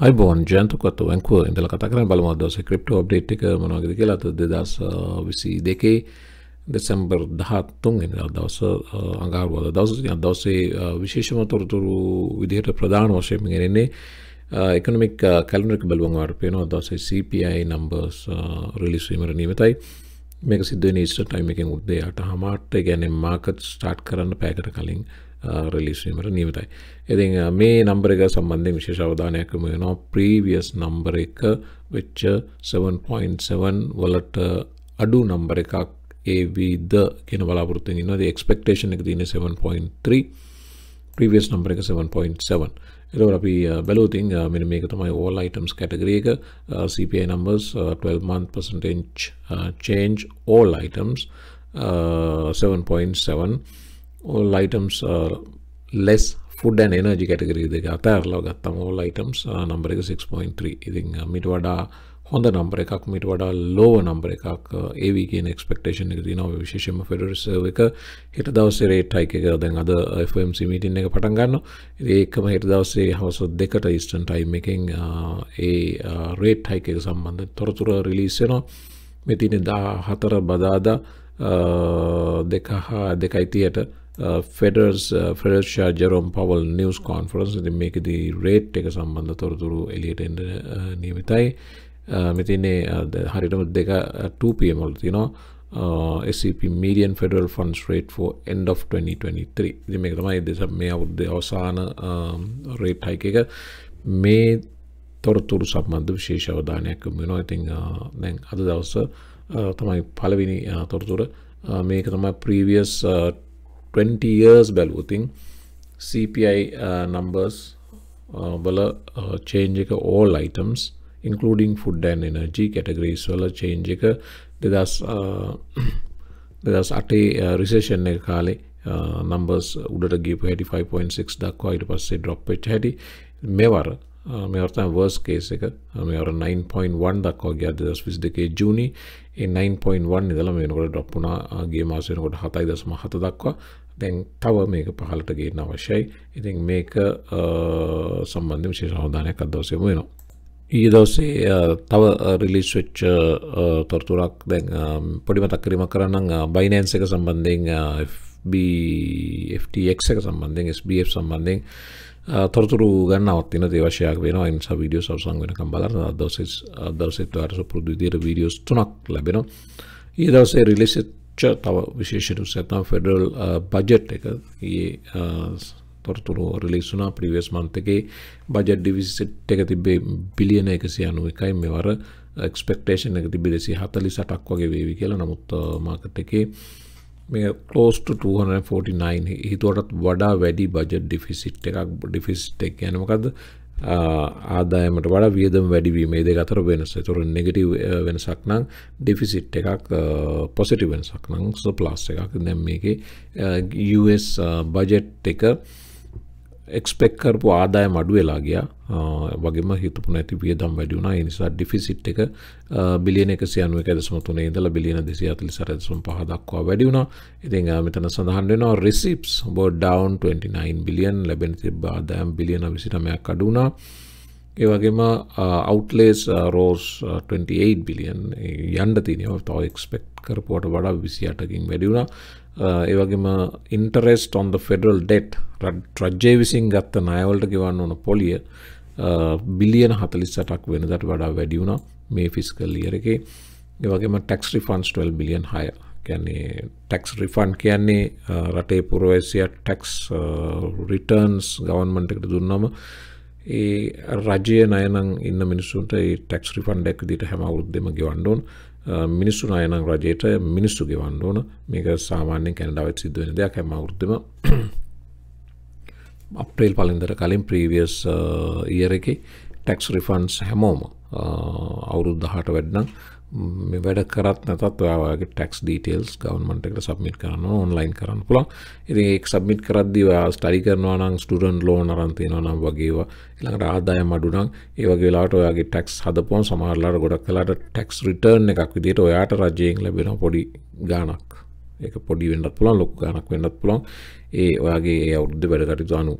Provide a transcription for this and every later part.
අයිබෝන් ජයන්තකොත් වැංකුව ඉඳල කතා කරන බලම දවස ක්‍රිප්ට අප්ඩේට් එක මොනවගද කියලා. අත දෙදස් විසි දෙකේ දෙසැම්බර් දහත්තුන් දවස අඟාරුවද දවස. දවසේ විශේෂම තොරතුරු විදිහට ප්‍රධාන වශයෙන් ගෙනෙන්නේ එකනමික් කැලනක බලුවන් පේනවා. දවසේ CPI නම්බර්ස් රිලිස්වීමට නියමතයි. මේක සිද්ධ නිස්ට ටයිම එකෙන් උද්දේ අට හමාට. ගැන මාකත් ස්ටාර්ට් කරන්න පැකට කලින් රිලිස්වීමට නියමතයි. ඉතින් මේ නම්බර එක සම්බන්ධය විශේෂ අවධානයක්ම වෙනවා ප්‍රීවියස් නම්බර එක වෙච්ච 7.7 වලට අඩු නම්බර එකක් ඒවිද කියන බලාපොරත්තු ඉන්නද එක්ස්පෙක්ටේෂන් එක තියෙන 7.3 ප්‍රීවියස් නම්බර එක 7.7 එතකොට අපි බැලුවතින් මෙන්න මේක තමයි all items category එක CPI numbers 12 month percentage change all items 7.7 all items uh, less food energy category දෙක අතඇරලා ගත්තම ඕල් යිටම්ස් නම්බර එක 6.3 ඉතින් uh, මිට වඩා හොඳ නම්බර එකක් මිට වඩා ලෝව නම්බර එකක් uh, ඒවී කියන එක්ස්පෙක්ටේෂන් එක තිනව විශේෂම ෆෙඩරසව එක හිට දවසේ රේට්ටයික එක. දැන් අද FMC මීටින් එක පටන් ගන්න ඒකම හිට දවසේ හවස දෙකට ඉස්ටන් ටයිම් එකින් ඒ uh, රේට් හයික එක සම්බන්ධ තොරතුර රිලිස්සෙනවා මෙතින දා හතර බදාදා දෙක හා දෙකයිතියට ෆෙඩර්ස් ෆෙඩර්ෂා ජරෝම් පවල් නිවස් කොන්ෆරන්ස් ති මේකදී රේට් එක සම්බන්ධ තොරතුරු එලියට එන්ඩ uh, නියමිතයි. Uh, මෙතින්නේ uh, හරිටම දෙක 2පමල් තිනවා SCP median federal funds rate ෝ end of 2023 ඉති මේ තමයි දෙස මේ අවුද්ධ අවසාන um, රේට් හයික එක. මේ තොරතුරු සම්බන්ධ විශේෂ අවධානයක් වෙනවා. ඉතිං දැන් අද දවස්ස තමයි පලවිනි තොරතුර. මේක තමයි ප්‍රීවියස් 20 years බැලුවතින් CPI uh, numbers uh, වල uh, change එක all items including food and energy categories වල change එක දෙදස් දෙදස් අටේ රිසේෂන් එක කාලේ නම්බර්ස් උඩට ගිප 85.6 දක්වා ඊට පස්සේ ඩ්‍රොප් වෙච්ච හැටි මෙවර මෙවර්තම වර්ස් කේස එක මෙවර 9.1 දක්වා ගිය දෙදස් විස් දෙකේ ජූනි ඒ 9.1 ඉදලා මේනකොට ඩොප්පුනා ගේ මාසයනකොට හතයි දස්ම හත දක්වා දැන් තව මේක පහලට ගේන්න අවශ්‍යයි. ඉතින් මේක සම්බන්ධ විශේෂ අවධානයක් අදවසයම වෙනවා. ඊ දවසේ තව රිලිස් වෙච්ච තොරතුරක් දැන් පොඩිමතක් කිරීම කරන්න බයිනන්ස එක සම්බන්ධයෙන් FTX එක සම්බන්ධයෙන් SBF සම්බන්ධයෙන් තොරතුරු ගන්නවත්තින දේවශයක් වෙන ඉන්සා වීඩියෝ සවසං වෙනකම් බලන්න. අදවස අදවසෙත්වාට පුරුදු විදිර වීඩියෝස් තුනක් ලැබෙනවා. ඒ දවසේ රිලිසෙත් තව විශේෂට සැතම් ෆෙඩරල් බජට් එක. ඒ තොරතුරු රිලිස්සුනා ප්‍රිවස් මන්තගේ බජට් ඩිවිසිට් එක තිබේ බිලියන එකසි අනුව එකයි. මෙවර එක්ස්පෙක්ටේෂන් එක තිබි දෙසි හතලි සටක් වගේ වේවි කියලා. නමුත් uh, මාකට් එකේ මේ කලෝස්ට 249 හිතුවටත් වඩා වැඩි බජට් ඩිෆිසිට් එකක්. ඩිෆිස්ට් එක යනමකද ආදායමට වඩා වියදම් වැඩිවීමේ දෙක අතර වෙනස. තුර නෙගටව වෙනසක් නම් ඩිෆිසිට් එකක් පොසිටි වෙනසක් නම් සපලාස් එකක්. දැම් මේක US බජෙට් එක එක්ස්පෙක් කරපු ආදාය මඩු වෙලා ගිය. වගේම හිතපු නැති වියදම් වැඩි වුණා. ඒ නිසා ඩිෆිසිට් එක බිලියන එකසිය අනුව එක දශම තුනේ ඉඳලා බිලියන දෙසිය අතලි සර දශම පහ දක්වා වැඩි වුණා. ඉතින් මෙතන සඳහන් වෙනවා රිසිප්ස් බෝඩ් ඩවුන් 29 බිලියන් ලැබෙන තිබ්බ ආදායම් බිලියන 29ක් අඩු වුණා. ඒ වගේම අවුට්ලේස් රෝස් 28 බිලියන් යන්න තියෙනවා. තව එක්ස්පෙක්ට් කරපුවට වඩා 28කින් වැඩි වුණා. ඒවගේම ඉන්ටරෙස්ට ඔන්ද ෆෙඩරල් ඩෙට් රජ්ජය විසින් ගත්ත නයවලට ගෙවන්න ඕන පොලිය බිලියන හතලිස්සටක් වෙනදට වඩා වැඩියුණ මේ ෆිස්කල් ලියර එක. ඒවගේම ටෙක්ස් රිෆන්ස් 12 බිලියන් හය කියන්නේ ටෙක්ස් රිෆන්් කියන්නේ රටේ පුරවැසිය ටෙක්ස් රිටර්න්ස් ගවන්මන්ට එකට දුන්නම ඒ රජය නයනං ඉන්න මිනිස්සුන්ට ටෙක්ස් රිෆන්් එක් දිට හැම අවුද්දම ගෙවන්ඩුවන් මිනිස්සු අයනම් රජයට මිනිස්සු ගෙවන්න ඕන. මේක සාමාන්‍යෙන් කැනඩාවත් සිද්ධ වෙන දෙයක් හැම අවුද්ධම අප්‍රේල් පලින්දර කලින් ප්‍රීවියස් ඉයර එක ටෙක්ස් රිෆන්ස් හැමෝම අවුරුද්ධ හට වැඩනම් මේ වැඩ කරත් නැතත් ඔයාගේ ටෙක්ස් ඩීටේල්ස් ගවන්මට එකට සබමිට කරන්න ඔන්ලයින් කරන්න පුළන් ඉති එක් සබමිට කරද්දි ඔයා ස්ටඩි කරනවා නම් ස්ටඩන් ලෝන අරන්තින නම් වගේවා එළඟට ආදාය මඩුනම් ඒවගේලාට ඔයාගේ ටෙක්ස් හදපොන් සමහරලාට ගොඩක් කලාට ටෙක්ස් රිටර්න් එකක් විදිට ඔයාට රජයෙන් ලැබෙන පොඩි ගානක් එක පොඩි වෙන්නත් පුළන් ලොක් ගනක් වෙන්නත් පුළන් ඒ ඔයාගේ ඒ අවුද්ධ වැඩකටතු අනු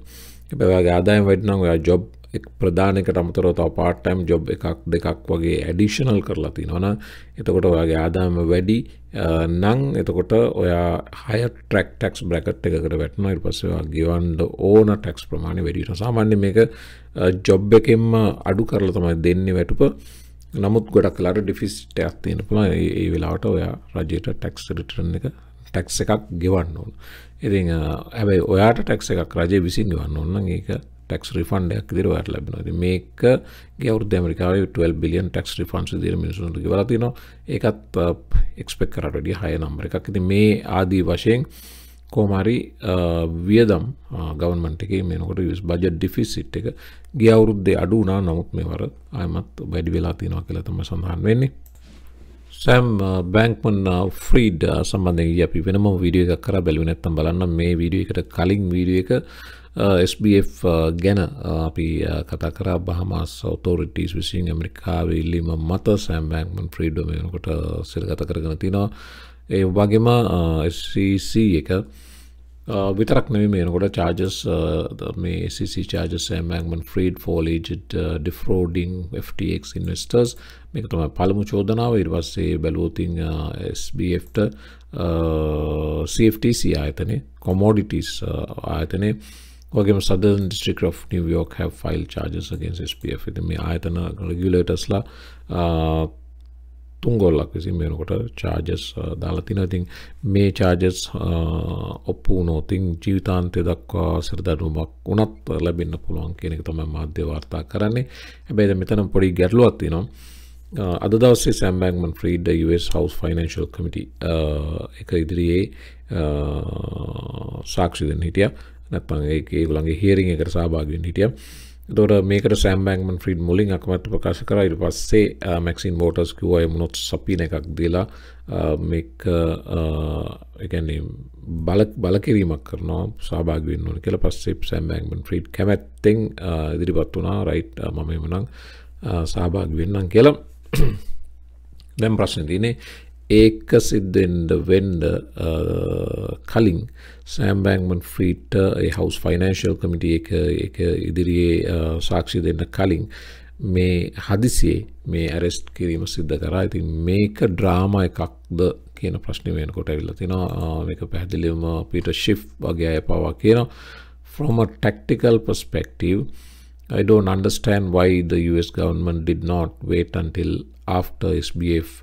එබැවාගේ ආදායම් වැඩනම් ඔයා ජොබ් එක් ප්‍රධානකට අමතරව තව පාට්ටයිම් ජොබ් එකක් දෙකක් වගේ ඇඩිෂනල් කරලා තිනවන එතකොට ඔයාගේ ආදාම වැඩි. නං එතකොට ඔයා හය ට්‍රක් ටක්ස් බ්‍රකට් එකකට වැටන ඉ පසවා ගවන්ඩ ඕන ටක්ස් ප්‍රමාණය වැඩිට සාමාන්‍ය මේක ජොබ් එකෙන්ම අඩු කරල තමයි දෙන්නේ වැටුප. නමුත් ගොඩක් කලාට ඩිෆිස්ටයක් තියෙන පුළ ඒ වෙලාට ඔයා රජයට ටැක්ස් රිටරන් එක ටැක්ස් එකක් ගෙවන්න ඕන. ඉති ඇබයි ඔයාට ටැක්ස එකක් රජය විසින් ගවන්න ඔන්න ඒක ටෙක්ස් රිෆන්ඩයක් දිර වට ලැබෙනද මේක ගවර ඇමරිකාව 12 බිලියන් ටෙක්ස් රිෆන්ස් දිර මිනිසුන්ට වලතින ඒකත් එක්ස්පෙක් කරටඩිය හය නම්බර එකක්. ති මේ ආදී වශයෙන් කෝමරි uh, වියදම් uh, ගවන්මට එක මේනකොට විස් බජ ඩිෆිසිට් එක ගියවුරුද්දේ අඩුනා නමුත් මෙවර අයමත් වැඩි වෙලා තිනවා කියලතම සඳහන් වෙන්නේ. සැම් බැංක්මන් ෆ්‍රීඩ් සම්බන්ධ අපි වෙනම වීඩිය එක කර බැලි නැත්තම් බලන්න මේ වීඩිය එකට කලින් වීඩිය එක SBF ගැන අපි කතා කර. බහමස් ෝතෝරිටස් විසින් ඇමරිකාව ඉල්ලීම මත සෑම් බැංක්මන් ෆ්‍රීඩ් මේනකොට සිරගත කරගෙන තිනවා. ඒ වගේම SCC එක Uh, විතරක් නෙවේ මේනකොට චාජස් මේ SCC චාජස් සෑමෑක්මන් ෆ්‍රීඩ් ෆෝලේජ් ඩිෆරෝඩිං FTX ඉන්වස්ටර්ස් මේක තමයි පළමු චෝදනාව. ඉර්වස්සේ බැලූතින් uh, SBFට CFTC uh, ආයතනය කොමෝඩිටස් ආයතනය. වගේම southern district of New York have file charges against SPF ඉතින් මේ ආයතන රෙගියුලේටර්ස්ලා තුන්ගොල්ලක් විසින් මේනකොට චාජස් දාලා තින ඉතින් මේ චාජස් ඔප්පු නෝතින් ජීවිතාන්තය දක්වා සිරදඩුමක් උනත් ලැබෙන්න්න පුළුවන් කියෙනෙක තම මාධ්‍ය වාර්තා කරන්නේ. හැබැයිද මෙතනම් පොඩි ගැටලුවත් තිනවා අද දවසේ සැම්බැක්මන් ෆ්‍රීඩ US හවස් ෆයිනන්ශල් කමිටි එක ඉදිරියේ සාක්ෂිදන් හිටිය. නැත්ම ඒ ගුලන්ගේ හේරිං එකට සභාගෙන් හිටිය. දොර මේකට සෑම්බෑන්මන් ෆ්‍රීඩ් මුලින් අකමත් ප්‍රකාශ කර. ඉට පස්සේ මැක්සින් මෝටස් කිව්වය මුණොත් සපින එකක් දලා uh, මේක uh, එකන්නේ බල බලකිරීමක් කරනවා සභාගවෙන් ඕන කියල. පස්සේ සෑම්බෑන්මන් ෆ්‍රීඩ් කැමැත්තෙන් uh, ඉදිරිපත් වනා රයිට් මම එමනං සභාග වෙන්නම් කියලා. දැම් ප්‍රශ්න තිනේ ඒක සිද්ධෙන්ඩ වෙන්ඩ කලින් සෑම්බෑන්මන් ෆ්‍රීට හවස් ෆයිනන්ශල් කමිට එක එක ඉදිරියේ සාක්ෂි දෙන්න කලින් මේ හදිසියේ මේ ඇරෙස්ට් කිරීම සිද්ධ කරා ඉතින් මේක ඩ්‍රාම එකක්ද කියන ප්‍රශ්නය වෙන කොට ඇවිල්ල තිනවා මේක පැහැදිලිවම පිට ශිෆ් වගේ අය පවා කියන from a tactical perspective I don't understand why the US government did not wait until after SBF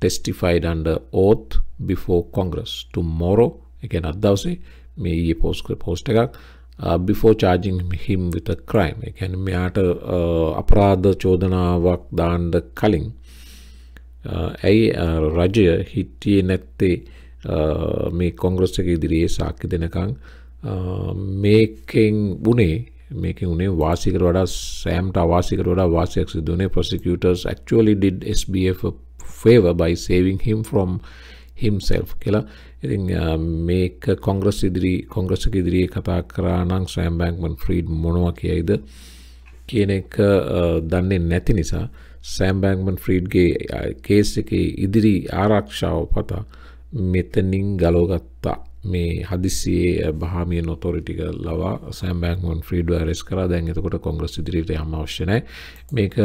testified under oath before Congress. Tomorrow again අදවසේ මේ ඊයේ පෝස්ට පෝස්ට එකක් uh, before charging him with a crime. එකැන මෙයාට uh, අපරාධ චෝදනාවක් දාන්ඩ කලින් uh, ඇයි රජය හිටියේ නැත්තේ මේ කොංග්‍රස් එක ඉදිරියේ සාක්කි දෙනකං මේකෙන් බුණේ මේක උනේ වාසිකට වඩා සෑම්ට අවාසිකට වඩා වාසයක් සිදුවනේ ප්‍රසිකටර්ස් actually did SBF favor by saving him from himself කියලා. ඉතින් මේක කොංග්‍රස් ඉදිරි කොංග්‍රසක ඉදිරියේ කතා කරානං සෑම් බැංක්මන් ෆ්‍රීඩ් මොනවා කියයිද කියන එක දන්නේ නැති නිසා සෑම් බැංක්මන් ෆ්‍රීඩ්ගේ කේස් එක ඉදිරි ආරක්ෂාව පතා මෙතනින් ගලෝගත්තා මේ හදිසියේ බහමිය නොතොරිටික ලවා සෑම්බෑන්වන් ෆ්‍රීඩ රෙස් කර. දැන් එතකොට කොංග්‍රස් ඉදිරිට හම අවශ්‍යනෑ මේක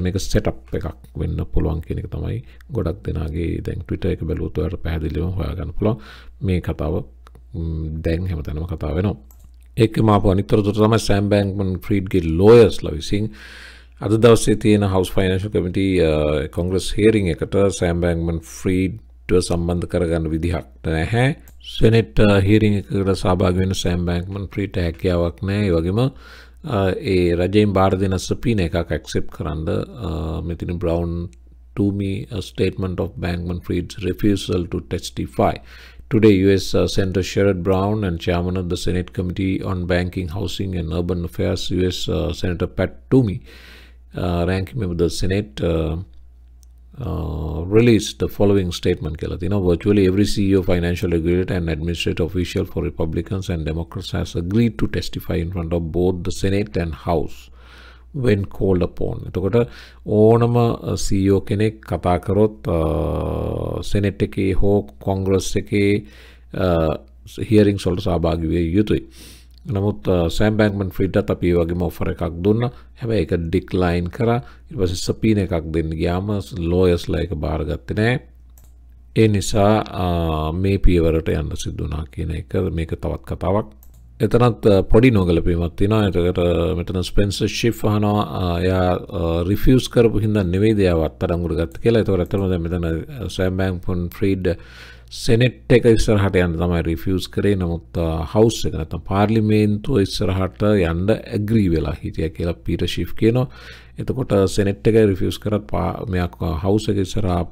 මේක සෙටප් එකක් වෙන්න පුළුවන් කෙනෙක තමයි ගොඩක් දෙනගේ දැන් ටවිට එක බැලූතුවට පැහදිලිම හොයාගන්න පුළොන් මේ කතාව දැන් හැම තැනම කතා වෙනවා. ඒක මාප අනිතරතුර තම සෑම්බෑන්මන් ෆ්‍රීඩ්ගේ ලෝයස් ලවිසින් අද දවසේ තියෙන හවස් ෆයිනශ කමිට කොංග්‍රස් හේරිං එකට සෑම්බෑන්මන් ෆ්‍රීඩ් සම්බන්ධ කරගන්න විදිහක් නැහැ සෙනෙට් හිරිං එකට සභාගෙන සෑම් බැංක්මන් ප්‍රීට හැකියාවක් නෑ වගේම ඒ රජයෙන් බාර දෙන සපීන එකක් ඇක්සෙප් කරන්න මෙතිනි brown to me a statement of Bankman Fried's refusal to testify. Today, U.S. Uh, Senator Sherrod Brown and Chairman of the Senate Committee on Banking, Housing and Urban Affairs, U.S. Uh, Senator Pat Toomey, uh, ranking member of the Senate, uh, released the following statement කියලා තිනවා virtually every CEO financial regulator and administrative official for Republicans and Democrats has agreed to testify in front of both the Senate and House when called upon එතකොට ඕනම CEO කෙනෙක් කතා කරොත් senate එකේ හෝ Congress එකේ හියරිං සොල්ට සහභාගි විය යුතුයි නමුත් සෑම් බැංක්මන් ෆ්‍රීඩත් අපි වගේ මොෆර එකක් දුන්න. හැබැ එක ඩික්ලයින් කර. ඉපස සපීන එකක් දෙන්න ගයාම ලෝයස්ලා එක බාරගත්ත නෑ. ඒ නිසා මේ පියවරට යන්න සිද්ධනා කියන එක මේක තවත් කතාවක්. එතනත් පොඩි නොගලපීමත් තින එතකට මෙතන ස්පෙන්ස ශිප් හනවා යා රිෆියස් කරපු හිද නෙවේ දෙයාවත් අඩංගුර ගත් කියලා. එතව ඇතරමද මෙතන සෑම්බෑන් පුන් ෆ්‍රීඩ් සෙනෙට් එක ඉස්සරහට යන්න තමයි රිෆියස් කරේ. නමුත් හවස් එක නැතම් පාර්ලිමේන්තුව ඉස්සරහට යන්න ඇග්‍රී වෙලා හිටිය කියලා පීට ශිප් කියනවා. එතකොට සෙනෙට් එක රිෆියස් කරත් පාමයක් හවස එක ඉස්සරහා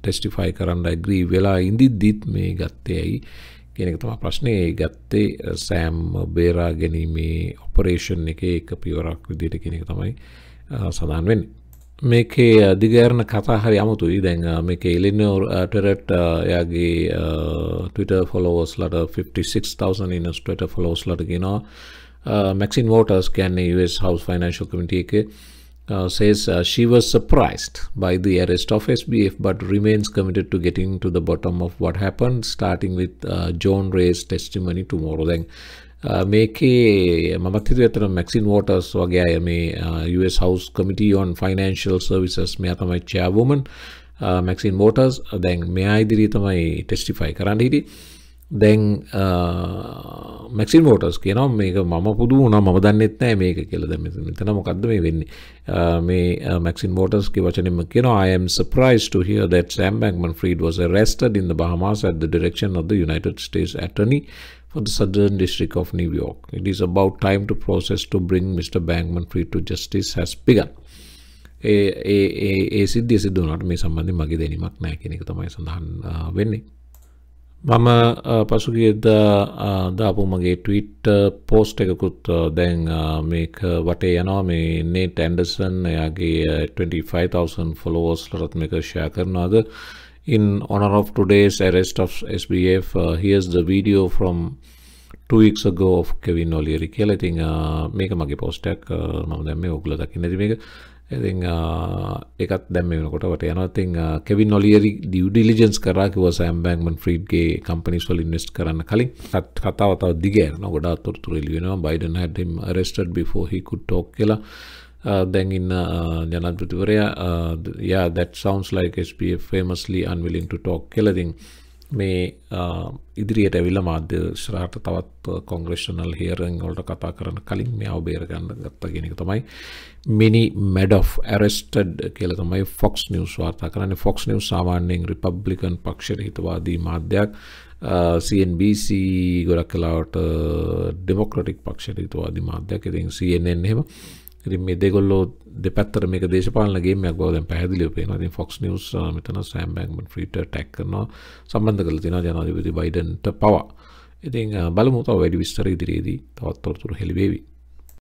ටෙස්ටිෆයි කරන්න ඇග්‍රී වෙලා ඉදිද්දිත් මේ ගත්තේ ඇයි? කෙනෙක තම ප්‍රශ්නය ගත්තේ සෑම් බේරා ගැනීමේ ඔපරේෂන් එක එක පියවරක් විදිට කෙනෙක තමයි සඳහන් වෙන්නේ. මේකේ දිගරණ කතා හරි අමුතුයි දැන් මේක එලිනෝර් ටරට් යාගේ Twitter ෆොලෝස් ලට 56,000 ඉන්නස් Twitter ෆොලෝස් ලට ගෙනවා මැක්සින් වෝටර්ස් කියන්නේ US House Financial Committee එක Uh, says uh, she was surprised by the arrest of SBF but remains committed to getting to the bottom of what happened, starting with uh, John Ray's testimony tomorrow. Then මේකේ මමත් හිතුව ඇතන මැක්සින් waters වගේ අය මේ US House Committee on Financial Services මෙයා තමයි චෑවුමන් මැක්සින් waters දැන් මෙයා ඉදිරී තමයි ටෙස්ටිෆයි කරන්න හිටි දැන් මැක්සින් වෝටර්ස් කියනවා මේක මම පුදු වුණ ම දන්නෙත් නෑ මේක කියල දැම මෙතන මොකක්ද මේ වෙන්නේ මේ මැක්සින් වෝටර්ස් ki වචනම කියන I am surprised to hear that Sam Bankman-Fried was arrested in the Bahamas at the direction of the United States Attorney for the Southern District of New York. It is about time to process to bring Mr. Bankman free to justice has begun. ඒ සිද්ධිය සිදුවනට මේ සම්බන්ධ මගේ දැනීමක් නෑ කෙනෙක තමයි සඳහන් වෙන්නේ. මම පසුගියද දාපු මගේ ටවිට් පෝස්ට එකකුත් දැන් මේක වටේ යනවා. මේ නේට ඇන්ඩසන් එයාගේ 25,000 ෆොලෝස් ලරත් මේක ෂය කරනවාද? In honor of today's arrest of SBF, uh, here's the video from two weeks ago of Kevin O'Leary කියලා. ඉතින් මේක මගේ පෝස්ටයක් මම දැන් මේ ඔයගොල්ලෝ දකින්න. ඇති මේක ඉතින් ඒකත් දැන් මේ වෙනකොට වට යනවා. ඉතින් කෙවින් ඔලියරි ඩියු ඩිලිජන්ස් කරා කිව්වා සෑම් බැංක්මන් ෆ්‍රීඩ්ගේ කම්පනීස් වල ඉන්වෙස්ට් කරන්න කලින්. කතාව තව දිග යනවා. ගොඩාක් තොරතුරු එළි වෙනවා. Biden had him arrested before he could talk කියලා. දැන් ඉන්න ජනත්පතිවරයා යා that sounds like SPF famously unwilling to talk කෙලදින් මේ ඉදිරියට ඇවිල්ල මාධ්‍ය ශ්‍රාට තවත් කොංග්‍රේෂනල් හියරෙන් වලට කතා කරන කලින් මේ අවබේරගන්න ගත්ත ගෙනක තමයි මිනි මැඩ් ඇරස්ටඩ් කියල තමයි ෆොක්ස් නිවස් වාර්තා කරන්න. ෆොක්ස් නිවස් සාමාන්‍යයෙන් රිපබ්ලිකන් පක්ෂර හිතවාදී මාධ්‍යයක්. CNBC ගොඩක් කලාවට ඩෙමොක්‍රටික් පක්ෂර හිතවාදී මාධ්‍යයක්. ඉතින් CNN හෙම ඉතින් මේ දෙගොල්ලෝ දෙපැත්තට මේක දේශපාලන ගේමයක් බව දැන් පැහැදිලිව පේනවා. ඉතින් Fox News මෙතන සෑම් බැංක්මන් ෆ්‍රීට ටැග් කරනවා සම්බන්ධ කරලා තියෙනවා ජනාධිපති බයිඩන්ට පවා. ඉතින් බලමු තව වැඩි විස්තර ඉදිරියේදී තවත් තොරතුරු හෙළි වේවි.